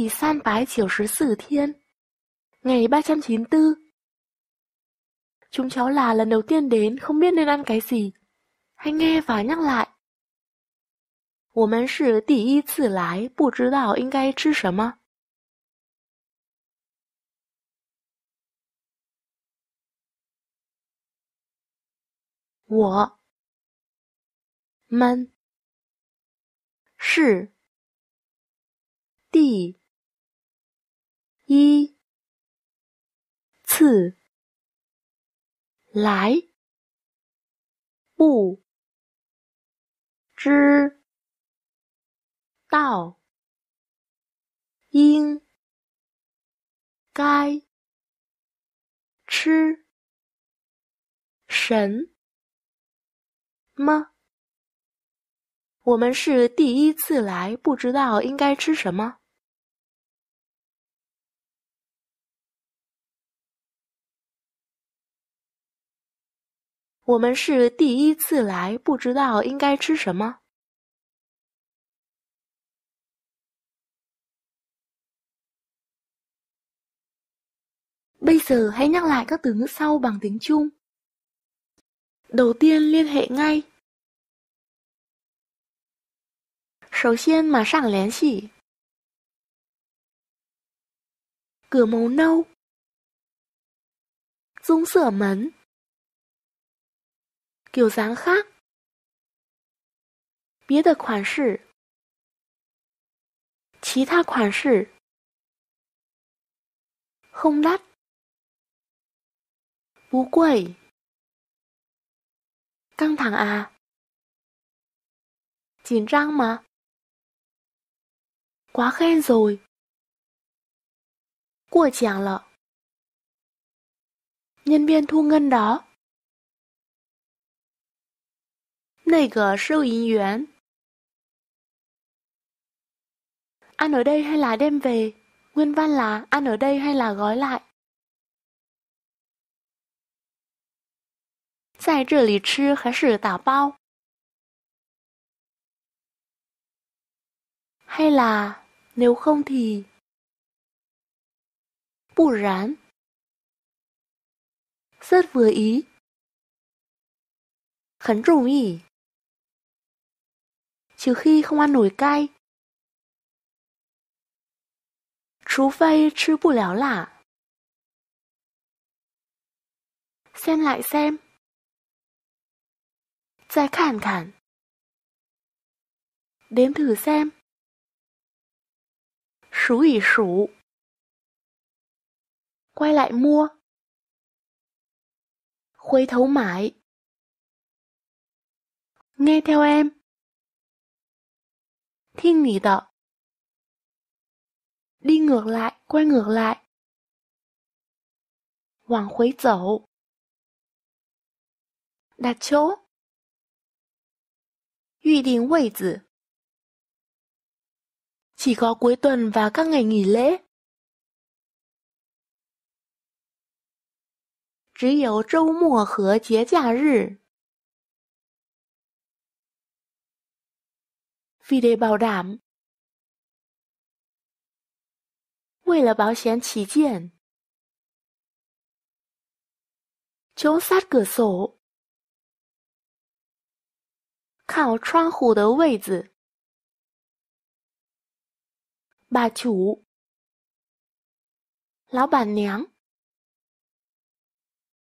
第三百九十四天, ngày 394. Chúng cháu là lần đầu tiên đến không biết nên ăn cái gì. Hãy nghe và nhắc lại. 我们是第一次来，不知道应该吃什么。我们是第 一。次。来，不。知。道。应。该。吃。什么？我们是第一次来，不知道应该吃什么。我们是第一次来，不知道应该吃什么。Bây giờ hãy nhắc lại các từ ngữ sau bằng tiếng Trung. Đầu tiên liên hệ ngay. 首先马上联系。cửa màu nâu. 棕色门。 Kiểu dáng khác. 别的款式。其他款式。không đắt. 不贵。căng thẳng à? 紧张吗？quá khen rồi. 过奖了。nhân viên thu ngân đó. 那个收银员。ăn ở đây hay là đem về? Nguyên văn là ăn ở đây hay là gói lại? 在这里吃还是打包？hay là nếu không thì 不然 rất vừa ý 很中意 trừ khi không ăn nổi cay. Chú phây chứ bù léo lả. Xem lại xem. Giải khản khản. Đếm thử xem. Sú ỉ sú. Quay lại mua. Khuấy thấu mãi. Nghe theo em. 听你的 đi ngược lại quay ngược lại 往回走 đặt chỗ 预定位置 chỉ có cuối tuần và các ngày nghỉ lễ. Chỉ 有周末和节假日. Vì để bảo đảm. 为了保险起见. Chỗ sát cửa sổ. 靠窗户的位子。bà chủ 老板娘